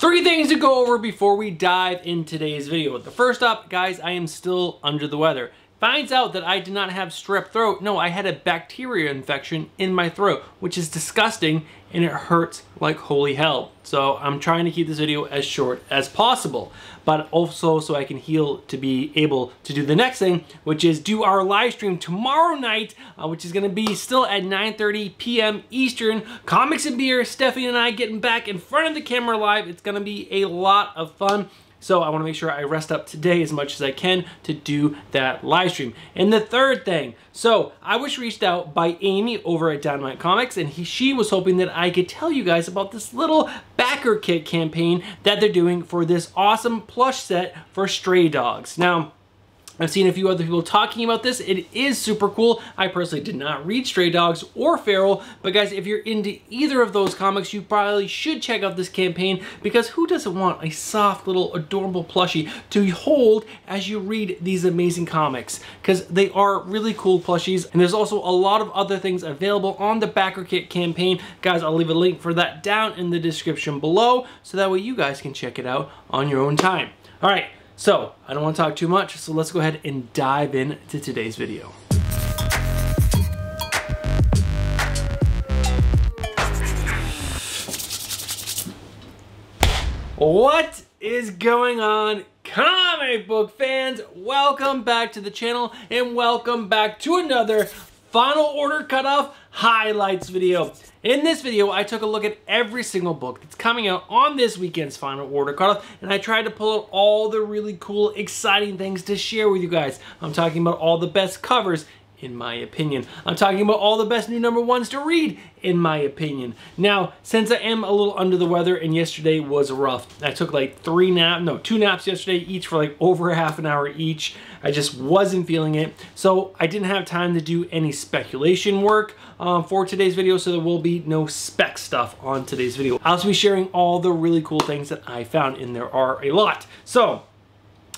Three things to go over before we dive in today's video. The first up, guys, I am still under the weather. Finds out that I did not have strep throat. No, I had a bacteria infection in my throat, which is disgusting and it hurts like holy hell. So I'm trying to keep this video as short as possible, but also so I can heal to be able to do the next thing, which is do our live stream tomorrow night, uh, which is gonna be still at 9.30 p.m. Eastern. Comics and beer, Stephanie and I getting back in front of the camera live. It's gonna be a lot of fun. So I wanna make sure I rest up today as much as I can to do that live stream. And the third thing, so I was reached out by Amy over at Dynamite Comics and he, she was hoping that I could tell you guys about this little backer kit campaign that they're doing for this awesome plush set for stray dogs. Now, I've seen a few other people talking about this. It is super cool. I personally did not read Stray Dogs or Feral, but guys, if you're into either of those comics, you probably should check out this campaign because who doesn't want a soft little adorable plushie to hold as you read these amazing comics? Because they are really cool plushies, and there's also a lot of other things available on the Backer Kit campaign. Guys, I'll leave a link for that down in the description below, so that way you guys can check it out on your own time. All right, so, I don't want to talk too much, so let's go ahead and dive into today's video. What is going on, comic book fans? Welcome back to the channel and welcome back to another Final Order Cutoff highlights video. In this video, I took a look at every single book that's coming out on this weekend's Final Order Cutoff, and I tried to pull out all the really cool, exciting things to share with you guys. I'm talking about all the best covers in my opinion. I'm talking about all the best new number ones to read, in my opinion. Now, since I am a little under the weather and yesterday was rough, I took like three nap, no, two naps yesterday, each for like over half an hour each. I just wasn't feeling it. So I didn't have time to do any speculation work um, for today's video, so there will be no spec stuff on today's video. I'll also be sharing all the really cool things that I found, and there are a lot. So,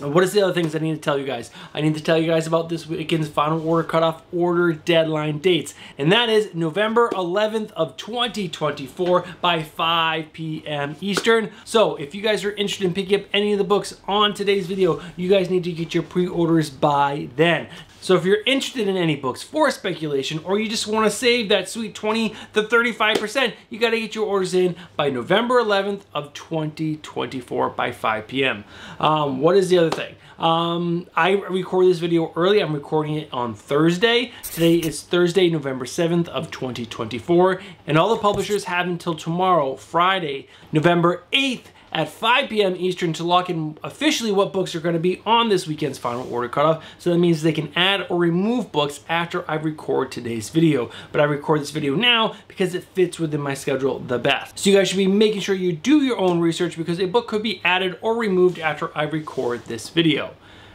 what is the other things I need to tell you guys? I need to tell you guys about this weekend's final order cutoff order deadline dates. And that is November 11th of 2024 by 5 p.m. Eastern. So if you guys are interested in picking up any of the books on today's video, you guys need to get your pre-orders by then. So if you're interested in any books for speculation or you just want to save that sweet 20 to 35%, you got to get your orders in by November 11th of 2024 by 5 p.m. Um, what is the other thing? Um, I record this video early. I'm recording it on Thursday. Today is Thursday, November 7th of 2024. And all the publishers have until tomorrow, Friday, November 8th at 5 p.m. Eastern to lock in officially what books are going to be on this weekend's final order cutoff. So that means they can add or remove books after I record today's video. But I record this video now because it fits within my schedule the best. So you guys should be making sure you do your own research because a book could be added or removed after I record this video.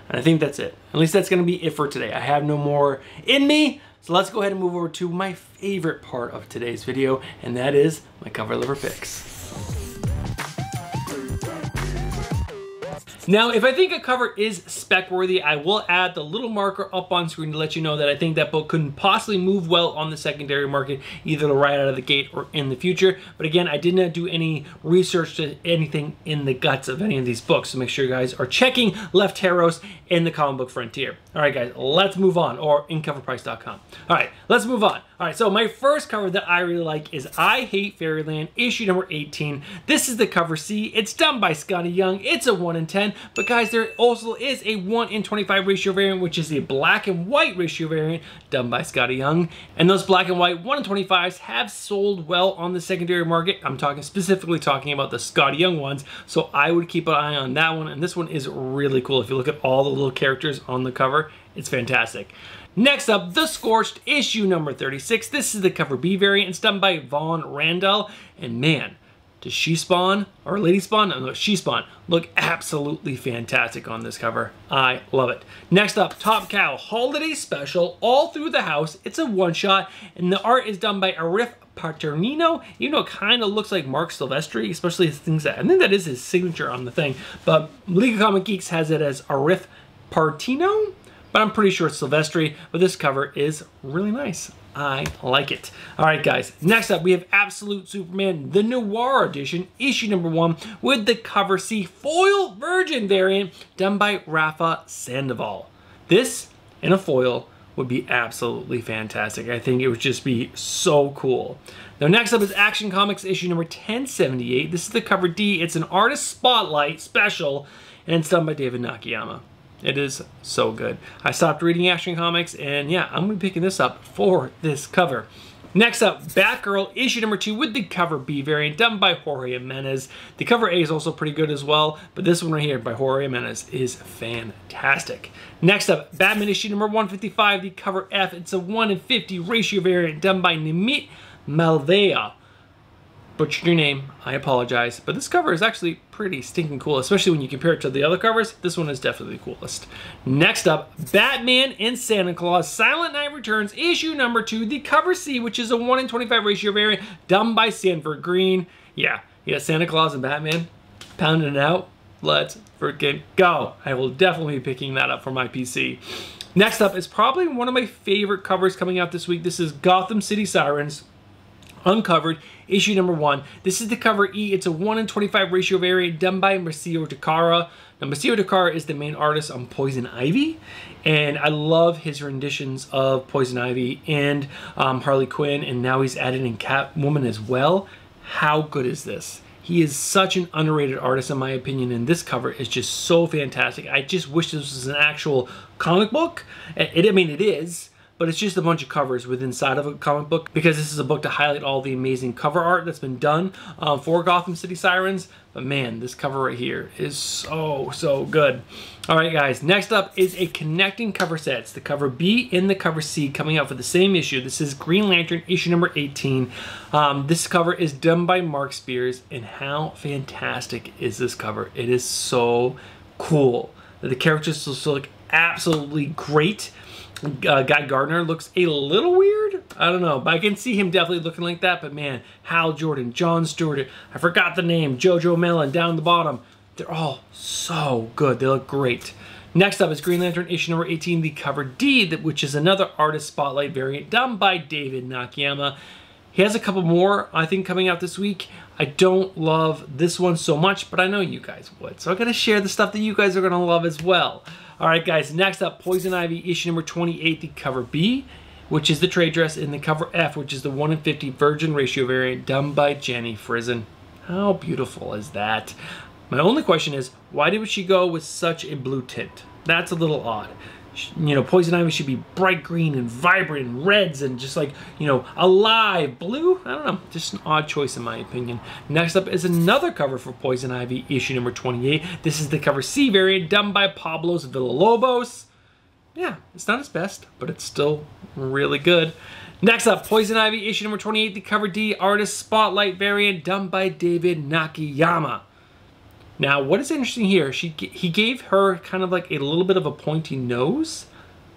And I think that's it. At least that's going to be it for today. I have no more in me. So let's go ahead and move over to my favorite part of today's video, and that is my cover liver picks. Now, if I think a cover is spec worthy, I will add the little marker up on screen to let you know that I think that book couldn't possibly move well on the secondary market, either right out of the gate or in the future. But again, I did not do any research to anything in the guts of any of these books. So make sure you guys are checking Left Lefteros in the comic book frontier. All right, guys, let's move on, or in covrprice.com. All right, let's move on. All right, so my first cover that I really like is I Hate Fairyland, issue number 18. This is the cover C. It's done by Skottie Young. It's a 1 in 10, but guys, there also is a 1 in 25 ratio variant, which is a black and white ratio variant done by Skottie Young. And those black and white 1 in 25s have sold well on the secondary market. I'm talking specifically talking about the Skottie Young ones, so I would keep an eye on that one. And this one is really cool. If you look at all the little characters on the cover, it's fantastic. Next up, The Scorched, issue number 36. This is the cover B variant. It's done by Vaughn Randall. And man, does she spawn, or lady spawn? No, she spawn. Look absolutely fantastic on this cover. I love it. Next up, Top Cow, Holiday Special, all through the house. It's a one-shot, and the art is done by Arif Paternino, even though it kind of looks like Marc Silvestri, especially things that, I think that is his signature on the thing, but League of Comic Geeks has it as Arif Partino? but I'm pretty sure it's Silvestri, but this cover is really nice. I like it. All right, guys. Next up, we have Absolute Superman, the Noir Edition, issue number one, with the cover C foil virgin variant done by Rafa Sandoval. This in a foil would be absolutely fantastic. I think it would just be so cool. Now next up is Action Comics issue number 1078. This is the cover D. It's an artist spotlight special and it's done by David Nakayama. It is so good. I stopped reading Action Comics and yeah, I'm gonna be picking this up for this cover. Next up, Batgirl issue number two with the cover B variant done by Jorge Jimenez. The cover A is also pretty good as well, but this one right here by Jorge Jimenez is fantastic. Next up, Batman issue number 155, the cover F. It's a 1 in 50 ratio variant done by Nimit Malavia butchered your name. I apologize. But this cover is actually pretty stinking cool, especially when you compare it to the other covers. This one is definitely the coolest. Next up, Batman and Santa Claus Silent Night Returns, issue number two, the cover C, which is a 1 in 25 ratio variant done by Sanford Greene. Yeah, yeah, Santa Claus and Batman pounding it out. Let's freaking go. I will definitely be picking that up for my PC. Next up is probably one of my favorite covers coming out this week. This is Gotham City Sirens Uncovered, issue number one. This is the cover E. It's a 1 in 25 ratio variant done by Marcio Takara. Now, Marcio Takara is the main artist on Poison Ivy, and I love his renditions of Poison Ivy and um, Harley Quinn, and now he's added in Catwoman as well. How good is this? He is such an underrated artist in my opinion, and this cover is just so fantastic. I just wish this was an actual comic book. It, I mean, it is, but it's just a bunch of covers within inside of a comic book because this is a book to highlight all the amazing cover art that's been done um, for Gotham City Sirens. But man, this cover right here is so, so good. All right, guys, next up is a connecting cover set. It's the cover B and the cover C coming out for the same issue. This is Green Lantern issue number 18. Um, this cover is done by Mark Spears, and how fantastic is this cover? It is so cool. The characters just look absolutely great uh, Guy Gardner looks a little weird. I don't know, but I can see him definitely looking like that. But man, Hal Jordan, John Stewart, I forgot the name, Jojo Mullein down the bottom. They're all so good. They look great. Next up is Green Lantern issue number 18, the cover D, which is another artist spotlight variant done by David Nakayama. He has a couple more, I think, coming out this week. I don't love this one so much, but I know you guys would. So I'm going to share the stuff that you guys are going to love as well. All right, guys, next up, Poison Ivy issue number 28, the cover B, which is the trade dress, and the cover F, which is the 1 in 50 virgin ratio variant done by Jenny Frison. How beautiful is that? My only question is, why did she go with such a blue tint? That's a little odd you know, Poison Ivy should be bright green and vibrant and reds and just like, you know, alive. Blue? I don't know. Just an odd choice in my opinion. Next up is another cover for Poison Ivy, issue number 28. This is the cover C variant done by Pablos Villalobos. Yeah, it's not his best, but it's still really good. Next up, Poison Ivy, issue number 28, the cover D artist spotlight variant done by David Nakayama. Now, what is interesting here, she he gave her kind of like a little bit of a pointy nose,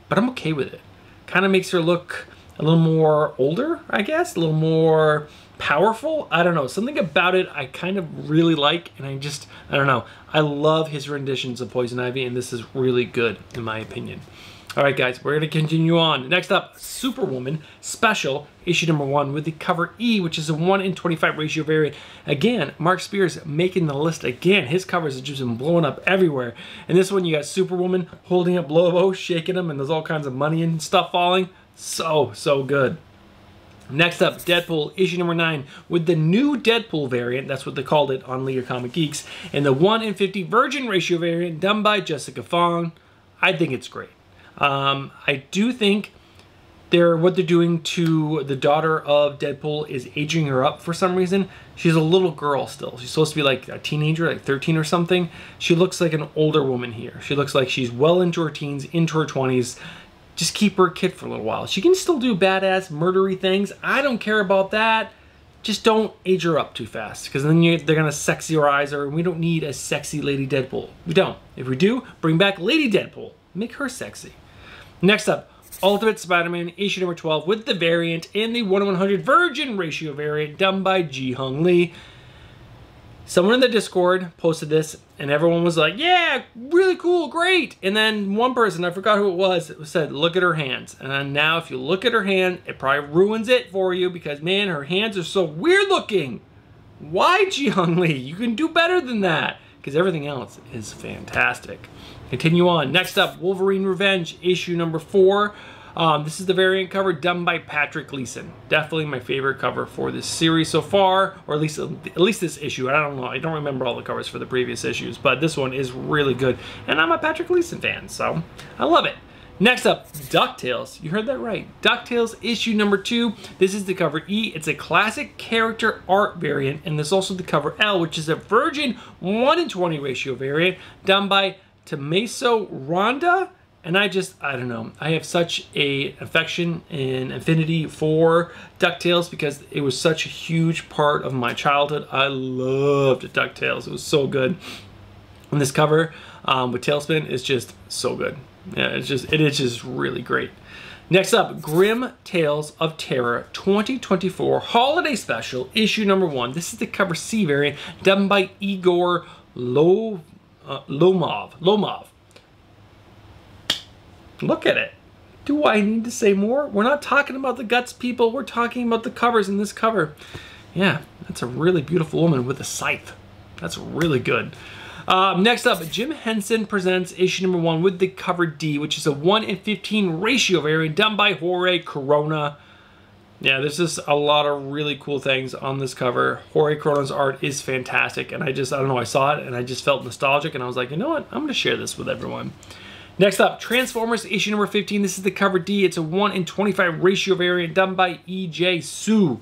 but I'm okay with it. Kind of makes her look a little more older, I guess, a little more powerful. I don't know, something about it I kind of really like, and I just, I don't know. I love his renditions of Poison Ivy, and this is really good, in my opinion. All right, guys, we're going to continue on. Next up, Superwoman Special, issue number one, with the cover E, which is a 1 in 25 ratio variant. Again, Mark Spears making the list again. His covers have just been blowing up everywhere. And this one, you got Superwoman holding up Lobo, shaking him, and there's all kinds of money and stuff falling. So, so good. Next up, Deadpool issue number 9 with the new Deadpool variant, that's what they called it on League of Comic Geeks, and the 1 in 50 virgin ratio variant done by Jessica Fong. I think it's great. Um, I do think they're what they're doing to the daughter of Deadpool is aging her up for some reason. She's a little girl still. She's supposed to be like a teenager, like 13 or something. She looks like an older woman here. She looks like she's well into her teens, into her 20s. Just keep her a kid for a little while. She can still do badass, murdery things. I don't care about that. Just don't age her up too fast because then you, they're going to sexierize her. And we don't need a sexy Lady Deadpool. We don't. If we do, bring back Lady Deadpool. Make her sexy. Next up, Ultimate Spider-Man issue number 12 with the variant and the 1 100 virgin ratio variant done by Ji Hung Lee. someone in the Discord posted this and everyone was like, yeah, really cool, great. And then one person, I forgot who it was, said, look at her hands. And now if you look at her hand, it probably ruins it for you because man, her hands are so weird looking. Why, Ji-Young Lee? You can do better than that because everything else is fantastic. Continue on. Next up, Wolverine Revenge, issue number four. Um, this is the variant cover done by Patrick Gleason. Definitely my favorite cover for this series so far, or at least at least this issue. I don't know. I don't remember all the covers for the previous issues, but this one is really good. And I'm a Patrick Gleason fan, so I love it. Next up, DuckTales. You heard that right. DuckTales issue number two. This is the cover E. It's a classic character art variant, and there's also the cover L, which is a virgin 1 in 20 ratio variant done by Tomaso Ronda and I just, I don't know, I have such a affection and affinity for DuckTales because it was such a huge part of my childhood. I loved DuckTales. It was so good. And this cover um, with TaleSpin is just so good. Yeah, it's just, it is just really great. Next up, Grim Tales of Terror 2024 Holiday Special, issue number one. This is the cover C variant done by Igor Lo, uh, Lomov. Lomov. Look at it. Do I need to say more? We're not talking about the guts, people. We're talking about the covers in this cover. Yeah, that's a really beautiful woman with a scythe. That's really good. Um, next up, Jim Henson presents issue number one with the cover D, which is a 1 in 15 ratio variant done by Jorge Corona. Yeah, there's just a lot of really cool things on this cover. Jorge Corona's art is fantastic, and I just, I don't know, I saw it and I just felt nostalgic, and I was like, you know what, I'm going to share this with everyone. Next up, Transformers issue number 15. This is the cover D. It's a 1 in 25 ratio variant done by E.J. Su.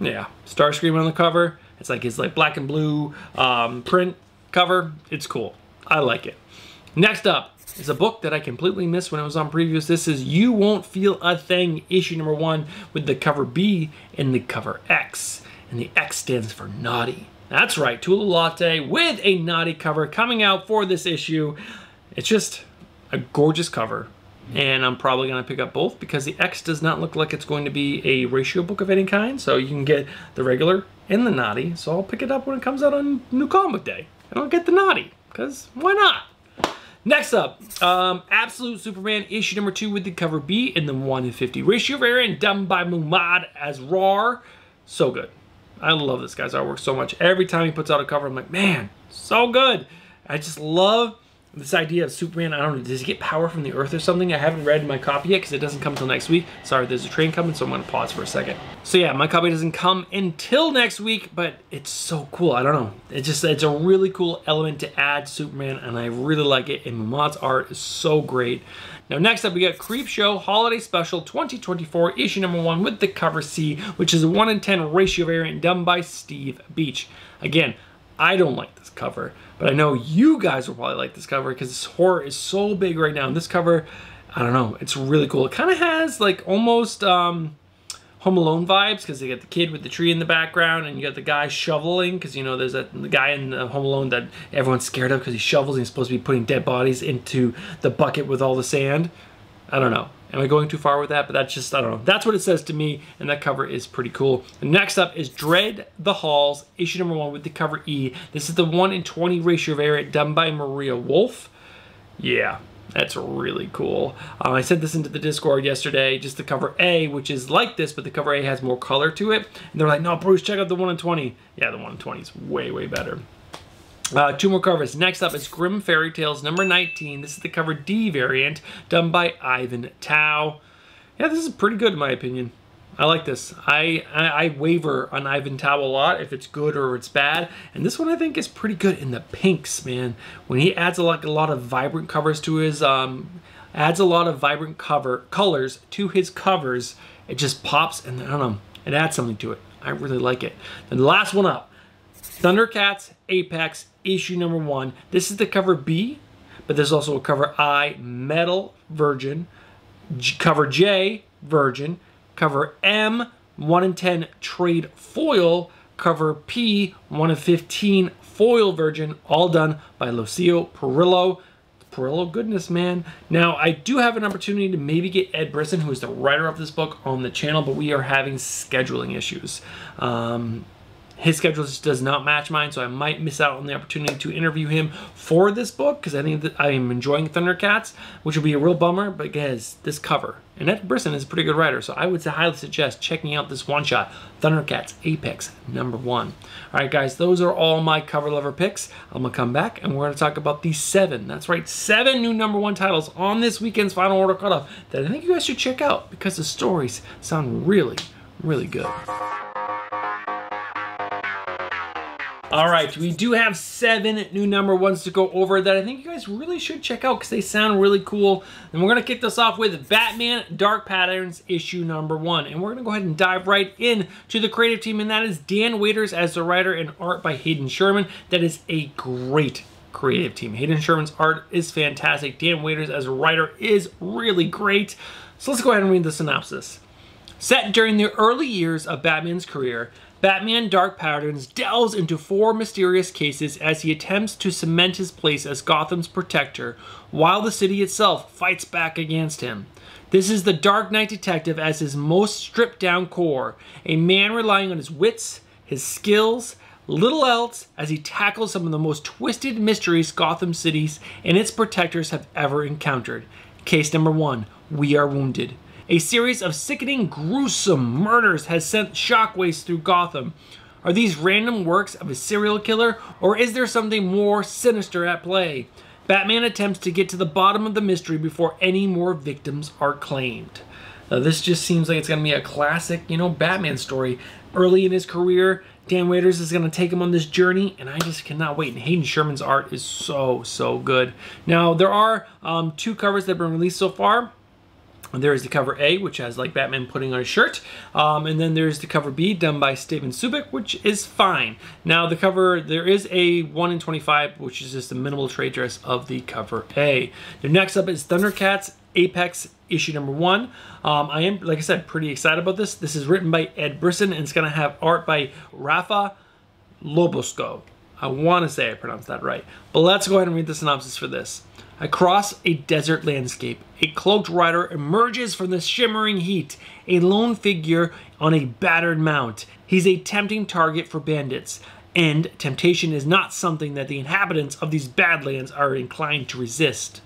Yeah, Starscream on the cover. It's like his like black and blue um, print cover. It's cool. I like it. Next up is a book that I completely missed when it was on previews. This is You Won't Feel a Thing, issue number one, with the cover B and the cover X. And the X stands for naughty. That's right, Tula Lotay with a naughty cover coming out for this issue. It's just a gorgeous cover and I'm probably going to pick up both because the X does not look like it's going to be a ratio book of any kind. So you can get the regular and the naughty. So I'll pick it up when it comes out on New Comic Day. And I'll get the naughty because why not? Next up, um, Absolute Superman issue number two with the cover B in the 1 in 50 ratio variant done by Mahmud Asrar. So good. I love this guy's artwork so much. Every time he puts out a cover, I'm like, man, so good. I just love this idea of Superman, I don't know, does he get power from the Earth or something? I haven't read my copy yet because it doesn't come until next week. Sorry, there's a train coming, so I'm going to pause for a second. So yeah, my copy doesn't come until next week, but it's so cool. I don't know. It's just, it's a really cool element to add Superman, and I really like it, and Mahmud's art is so great. Now next up, we got Creepshow Holiday Special 2024, issue number one with the cover C, which is a 1 in 10 ratio variant done by Steve Beach. Again, I don't like this cover, but I know you guys will probably like this cover because this horror is so big right now. And this cover, I don't know, it's really cool. It kind of has like almost um, Home Alone vibes because they got the kid with the tree in the background and you got the guy shoveling because you know there's that the guy in the Home Alone that everyone's scared of because he shovels and he's supposed to be putting dead bodies into the bucket with all the sand. I don't know. Am I going too far with that? But that's just, I don't know. That's what it says to me, and that cover is pretty cool. The next up is Dread the Halls, issue number one with the cover E. This is the 1 in 20 ratio variant done by Maria Wolf. Yeah, that's really cool. Um, I sent this into the Discord yesterday, just the cover A, which is like this, but the cover A has more color to it. And they're like, no, Bruce, check out the 1 in 20. Yeah, the 1 in 20 is way, way better. Uh, two more covers. Next up is Grim Fairy Tales number 19. This is the cover D variant done by Ivan Tao. Yeah, this is pretty good in my opinion. I like this. I, I, I waver on Ivan Tao a lot if it's good or it's bad. And this one I think is pretty good in the pinks, man. When he adds a lot, a lot of vibrant covers to his, um, adds a lot of vibrant cover colors to his covers, it just pops and I don't know, it adds something to it. I really like it. And the last one up, Thundercats Apex issue number one. This is the cover B, but there's also a cover I, Metal Virgin, cover J, Virgin, cover M, 1 in 10 Trade Foil, cover P, 1 in 15 Foil Virgin, all done by Lucio Parrillo. Parrillo goodness, man. Now, I do have an opportunity to maybe get Ed Brisson, who is the writer of this book, on the channel, but we are having scheduling issues. Um, His schedule just does not match mine, so I might miss out on the opportunity to interview him for this book because I think that I am enjoying Thundercats, which would be a real bummer. But guys, this cover, and Ed Brisson is a pretty good writer, so I would highly suggest checking out this one shot, Thundercats Apex number one. All right, guys, those are all my cover lover picks. I'm gonna come back and we're gonna talk about these seven. That's right, seven new number one titles on this weekend's final order cutoff that I think you guys should check out because the stories sound really, really good. All right, we do have seven new number ones to go over that I think you guys really should check out because they sound really cool. And we're gonna kick this off with Batman Dark Patterns issue number one. And we're gonna go ahead and dive right in to the creative team and that is Dan Watters as the writer and art by Hayden Sherman. That is a great creative team. Hayden Sherman's art is fantastic. Dan Watters as a writer is really great. So let's go ahead and read the synopsis. Set during the early years of Batman's career, Batman Dark Patterns delves into four mysterious cases as he attempts to cement his place as Gotham's protector, while the city itself fights back against him. This is the Dark Knight detective as his most stripped down core, a man relying on his wits, his skills, little else as he tackles some of the most twisted mysteries Gotham cities and its protectors have ever encountered. Case number one, We Are Wounded. A series of sickening, gruesome murders has sent shockwaves through Gotham. Are these random works of a serial killer, or is there something more sinister at play? Batman attempts to get to the bottom of the mystery before any more victims are claimed. Now, this just seems like it's going to be a classic, you know, Batman story. Early in his career, Dan Watters is going to take him on this journey, and I just cannot wait. And Hayden Sherman's art is so, so good. Now, there are um, two covers that have been released so far. There is the cover A, which has like Batman putting on a shirt. Um, and then there's the cover B done by Stevan Subic, which is fine. Now the cover, there is a 1 in 25, which is just a minimal trade dress of the cover A. The next up is Thundercats Apex issue number one. Um, I am, like I said, pretty excited about this. This is written by Ed Brisson and it's going to have art by Rafa Lobosco. I want to say I pronounced that right. But let's go ahead and read the synopsis for this. Across a desert landscape, a cloaked rider emerges from the shimmering heat, a lone figure on a battered mount. He's a tempting target for bandits, and temptation is not something that the inhabitants of these badlands are inclined to resist.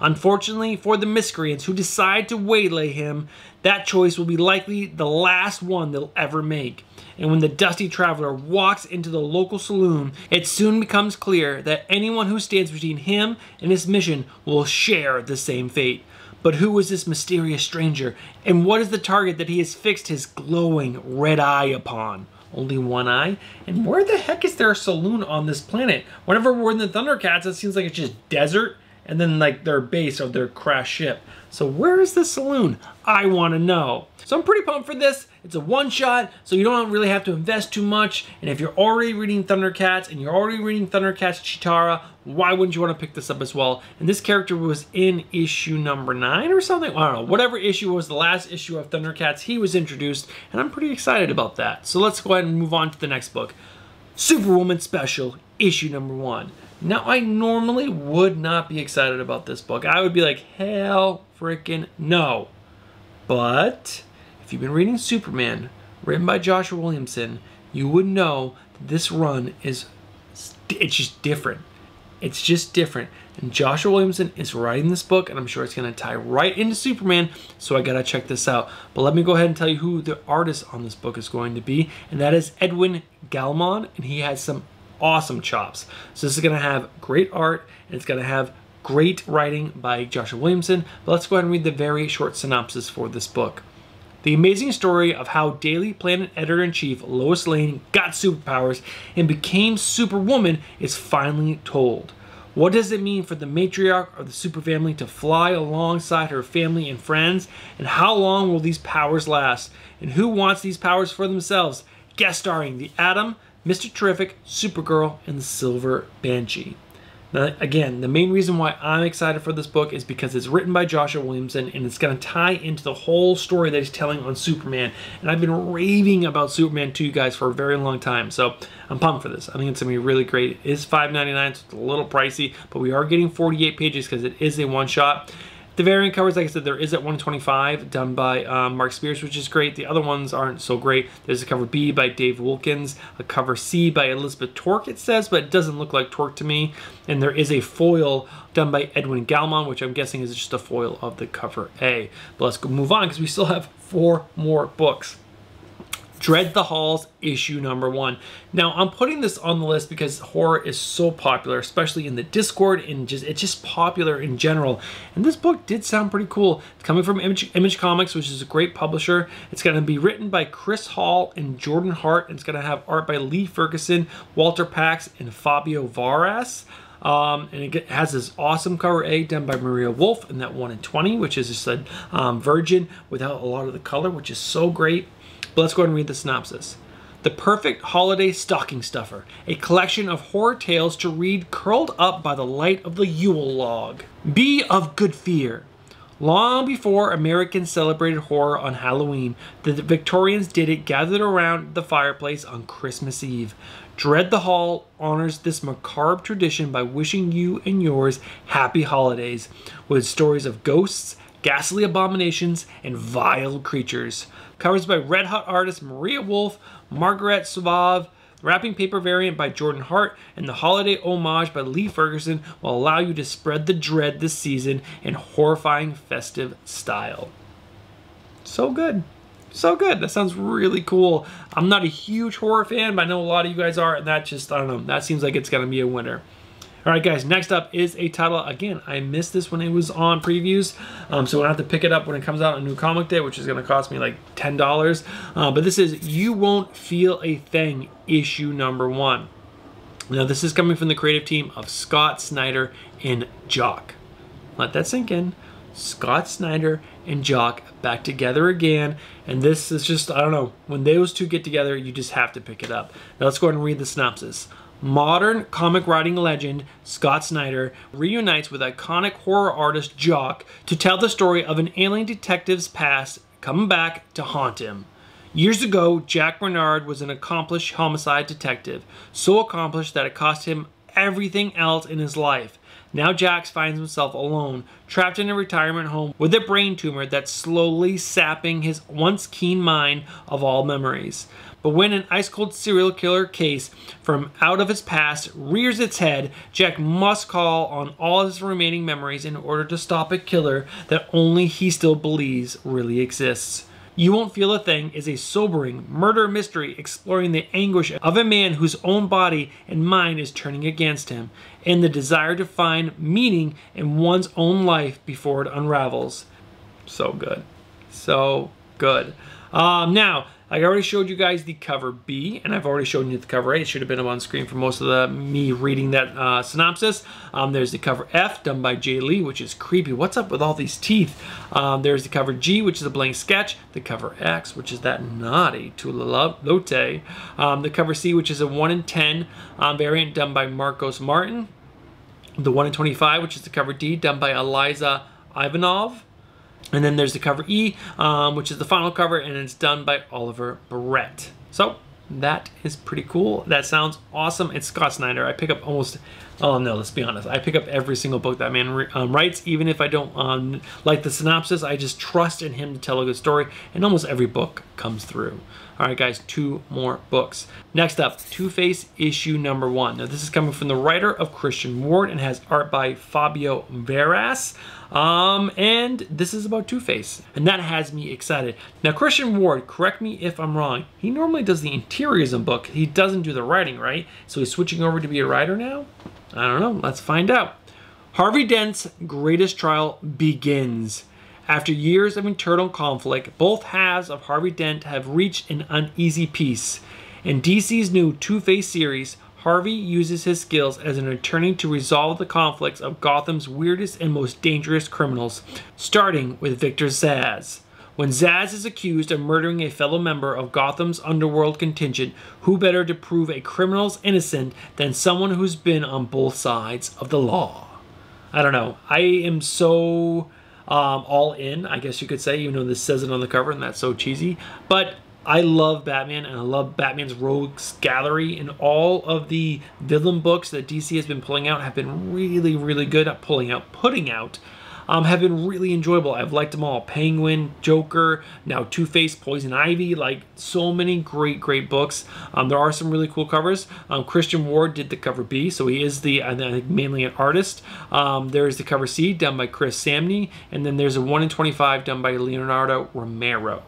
Unfortunately for the miscreants who decide to waylay him, that choice will be likely the last one they'll ever make. And when the dusty traveler walks into the local saloon, it soon becomes clear that anyone who stands between him and his mission will share the same fate. But who is this mysterious stranger, and what is the target that he has fixed his glowing red eye upon? Only one eye? And where the heck is there a saloon on this planet? Whenever we're in the Thundercats, it seems like it's just desert and then like their base of their crash ship. So where is the saloon? I want to know. So I'm pretty pumped for this. It's a one shot, so you don't really have to invest too much. And if you're already reading Thundercats and you're already reading Thundercats Cheetara, why wouldn't you want to pick this up as well? And this character was in issue number nine or something. I don't know. Whatever issue was the last issue of Thundercats, he was introduced, and I'm pretty excited about that. So let's go ahead and move on to the next book. Superwoman Special, issue number one. Now, I normally would not be excited about this book. I would be like, hell freaking no. But if you've been reading Superman, written by Joshua Williamson, you would know that this run is, it's just different. It's just different. And Joshua Williamson is writing this book, and I'm sure it's going to tie right into Superman, so I got to check this out. But let me go ahead and tell you who the artist on this book is going to be, and that is Edwin Galmon, and he has some awesome chops. So this is going to have great art and it's going to have great writing by Joshua Williamson. But let's go ahead and read the very short synopsis for this book. The amazing story of how Daily Planet editor-in-chief Lois Lane got superpowers and became Superwoman is finally told. What does it mean for the matriarch of the superfamily to fly alongside her family and friends? And how long will these powers last? And who wants these powers for themselves? Guest starring the Atom, Mr. Terrific, Supergirl, and the Silver Banshee. Now, again, the main reason why I'm excited for this book is because it's written by Joshua Williamson and it's going to tie into the whole story that he's telling on Superman. And I've been raving about Superman to you guys for a very long time. So I'm pumped for this. I think it's going to be really great. It is $5.99, so it's a little pricey, but we are getting 48 pages because it is a one shot. The variant covers, like I said, there is at 125 done by um, Mark Spears, which is great. The other ones aren't so great. There's a cover B by Dave Wilkins, a cover C by Elizabeth Torque, it says, but it doesn't look like Torque to me. And there is a foil done by Edwin Galmon, which I'm guessing is just a foil of the cover A. But let's go move on because we still have four more books. Dread the Halls issue number one. Now I'm putting this on the list because horror is so popular, especially in the Discord and just it's just popular in general. And this book did sound pretty cool. It's coming from Image, Image Comics, which is a great publisher. It's going to be written by Chris Hall and Jordan Hart. And it's going to have art by Lee Ferguson, Walter Pax, and Fabio Varas. Um, and it has this awesome cover A done by Maria Wolf in that 1 in 20, which is just a um, virgin without a lot of the color, which is so great. But let's go ahead and read the synopsis. The Perfect Holiday Stocking Stuffer, a collection of horror tales to read curled up by the light of the Yule log. Be of good fear. Long before Americans celebrated horror on Halloween, the Victorians did it gathered around the fireplace on Christmas Eve. Dread the Hall honors this macabre tradition by wishing you and yours happy holidays with stories of ghosts, ghastly abominations, and vile creatures. Covers by Red Hot artist Maria Wolf, Margaret Suave, wrapping paper variant by Jordan Hart, and the holiday homage by Lee Ferguson will allow you to spread the dread this season in horrifying festive style. So good. So good. That sounds really cool. I'm not a huge horror fan, but I know a lot of you guys are, and that just, I don't know, that seems like it's going to be a winner. All right, guys, next up is a title. Again, I missed this when it was on previews, um, so to have to pick it up when it comes out on New Comic Day, which is going to cost me like $10. Uh, but this is You Won't Feel a Thing, issue number one. Now, this is coming from the creative team of Scott Snyder and Jock. Let that sink in. Scott Snyder and Jock back together again. And this is just, I don't know, when those two get together, you just have to pick it up. Now, let's go ahead and read the synopsis. Modern comic writing legend Scott Snyder reunites with iconic horror artist Jock to tell the story of an alien detective's past coming back to haunt him. Years ago, Jack Bernard was an accomplished homicide detective, so accomplished that it cost him everything else in his life. Now Jax finds himself alone, trapped in a retirement home with a brain tumor that's slowly sapping his once keen mind of all memories. But when an ice cold serial killer case from out of his past rears its head, Jack must call on all his remaining memories in order to stop a killer that only he still believes really exists. You Won't Feel a Thing is a sobering murder mystery exploring the anguish of a man whose own body and mind is turning against him, and the desire to find meaning in one's own life before it unravels. So good. So good. Um, now, I already showed you guys the cover B, and I've already shown you the cover A. It should have been on screen for most of the me reading that uh, synopsis. Um, there's the cover F, done by Jae Lee, which is creepy. What's up with all these teeth? Um, there's the cover G, which is a blank sketch. The cover X, which is that naughty Lotay. Um, the cover C, which is a 1 in 10 um, variant done by Marcos Martin. The 1 in 25, which is the cover D, done by Eliza Ivanov. And then there's the cover E, um, which is the final cover, and it's done by Oliver Brett. So that is pretty cool. That sounds awesome. It's Scott Snyder. I pick up almost, oh no, let's be honest. I pick up every single book that man um, writes, even if I don't um, like the synopsis. I just trust in him to tell a good story, and almost every book comes through. All right, guys, two more books. Next up, Two-Face issue number one. Now, this is coming from the writer of Christian Ward and has art by Fabio Varas. Um, and this is about Two-Face, and that has me excited. Now, Christian Ward, correct me if I'm wrong, he normally does the interiors of book. He doesn't do the writing, right? So he's switching over to be a writer now? I don't know. Let's find out. Harvey Dent's greatest trial begins. After years of internal conflict, both halves of Harvey Dent have reached an uneasy peace. In DC's new Two-Face series, Harvey uses his skills as an attorney to resolve the conflicts of Gotham's weirdest and most dangerous criminals, starting with Victor Zsasz. When Zsasz is accused of murdering a fellow member of Gotham's underworld contingent, who better to prove a criminal's innocent than someone who's been on both sides of the law? I don't know. I am so um, all in, I guess you could say, even though this says it on the cover and that's so cheesy. But I love Batman and I love Batman's Rogues Gallery and all of the villain books that DC has been pulling out have been really, really good at pulling out, putting out. um, have been really enjoyable. I've liked them all. Penguin, Joker, now Two-Face, Poison Ivy, like so many great, great books. Um, there are some really cool covers. Um, Christian Ward did the cover B, so he is the, I think, mainly an artist. Um, there's the cover C done by Chris Samnee, and then there's a 1 in 25 done by Leonardo Romero.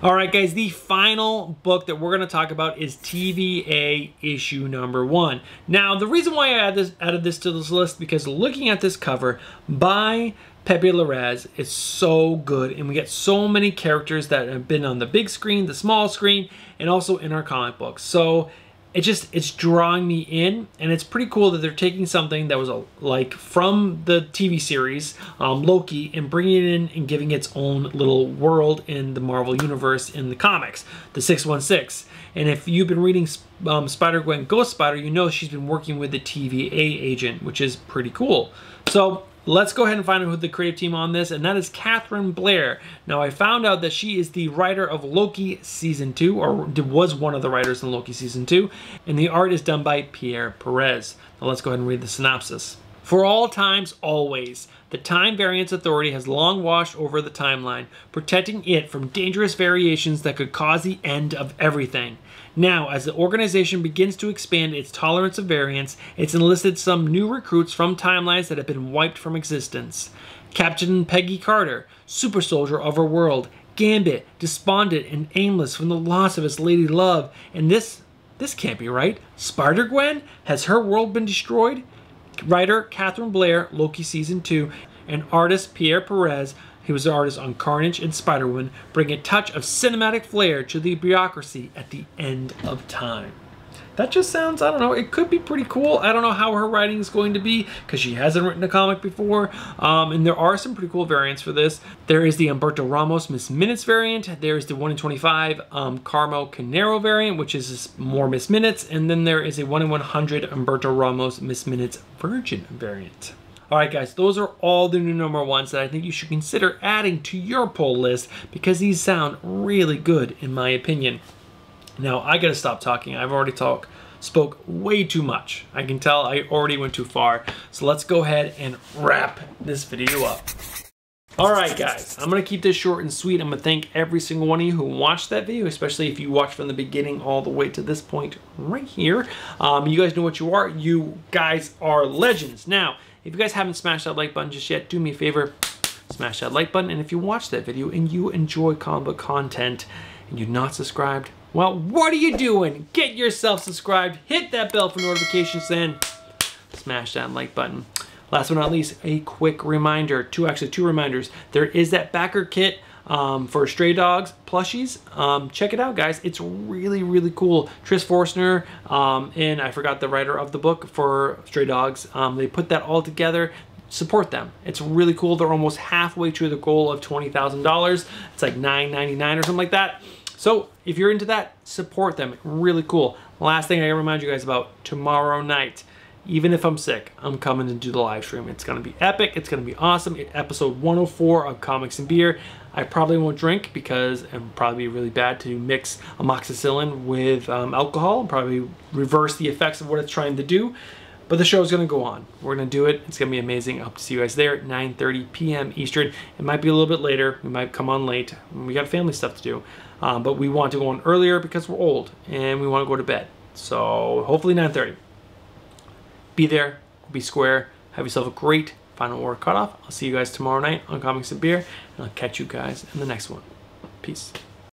All right, guys, the final book that we're going to talk about is TVA issue number one. Now, the reason why I add this, added this to this list because looking at this cover by Pepe Larraz is so good, and we get so many characters that have been on the big screen, the small screen, and also in our comic books. So it just it's drawing me in and it's pretty cool that they're taking something that was a, like from the tv series um, loki and bringing it in and giving its own little world in the marvel universe in the comics the 616 and if you've been reading um, spider-gwen ghost spider you know she's been working with the tva agent which is pretty cool. So Let's go ahead and find out who the creative team on this, and that is Katharyn Blair. Now, I found out that she is the writer of Loki Season 2, or was one of the writers in Loki Season 2, and the art is done by Pierre Perez. Now, let's go ahead and read the synopsis. For all times, always, the Time Variance Authority has long watched over the timeline, protecting it from dangerous variations that could cause the end of everything. Now, as the organization begins to expand its tolerance of variance, it's enlisted some new recruits from timelines that have been wiped from existence. Captain Peggy Carter, super soldier of her world, Gambit, despondent and aimless from the loss of his lady love, and this, this can't be right. Spider-Gwen? Has her world been destroyed? Writer Katharyn Blair, Loki Season 2, and artist Pierre Perez he was the artist on Carnage and Spider-Woman, bring a touch of cinematic flair to the bureaucracy at the end of time. That just sounds, I don't know, it could be pretty cool. I don't know how her writing is going to be because she hasn't written a comic before. Um, and there are some pretty cool variants for this. There is the Humberto Ramos Miss Minutes variant. There is the 1 in 25 um, Carmen Carnero variant, which is more Miss Minutes. And then there is a 1 in 100 Humberto Ramos Miss Minutes Virgin variant. All right, guys, those are all the new number ones that I think you should consider adding to your pull list because these sound really good in my opinion. Now, I gotta stop talking. I've already talked spoke way too much. I can tell I already went too far. So let's go ahead and wrap this video up. All right, guys, I'm gonna keep this short and sweet. I'm gonna thank every single one of you who watched that video, especially if you watched from the beginning all the way to this point right here. Um, you guys know what you are. You guys are legends. Now, if you guys haven't smashed that like button just yet, do me a favor, smash that like button. And if you watch that video and you enjoy comic book content and you're not subscribed, well, what are you doing? Get yourself subscribed, hit that bell for notifications, then smash that like button. Last but not least, a quick reminder, two actually two reminders. There is that backer kit um, for Stray Dogs plushies. Um, check it out, guys. It's really, really cool. Trish Forstner um, and I forgot the writer of the book for Stray Dogs. Um, they put that all together. Support them. It's really cool. They're almost halfway to the goal of $20,000. It's like $9.99 or something like that. So if you're into that, support them. Really cool. Last thing I gotta remind you guys about tomorrow night even if I'm sick, I'm coming to do the live stream. It's gonna be epic, it's gonna be awesome. Episode 104 of Comics and Beer. I probably won't drink because it'd probably be really bad to mix amoxicillin with um, alcohol and probably reverse the effects of what it's trying to do. But the show is going to go on. We're going to do it. It's going to be amazing. I hope to see you guys there at 9.30 p.m. Eastern. It might be a little bit later. We might come on late. We got family stuff to do. Um, but we want to go on earlier because we're old and we want to go to bed. So hopefully 9.30. Be there. Be square. Have yourself a great final word cutoff. I'll see you guys tomorrow night on Comics and Beer, and I'll catch you guys in the next one. Peace.